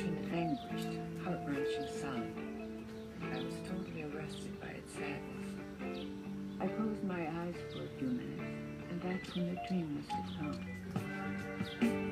an anguished, heart-wrenching sound. I was totally arrested by its sadness. I closed my eyes for a few minutes, and that's when the dream must have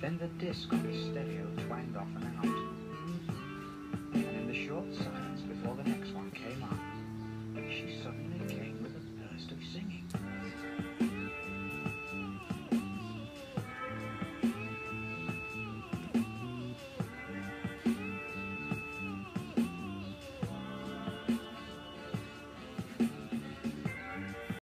Then the disc of his stereo twanged off and out.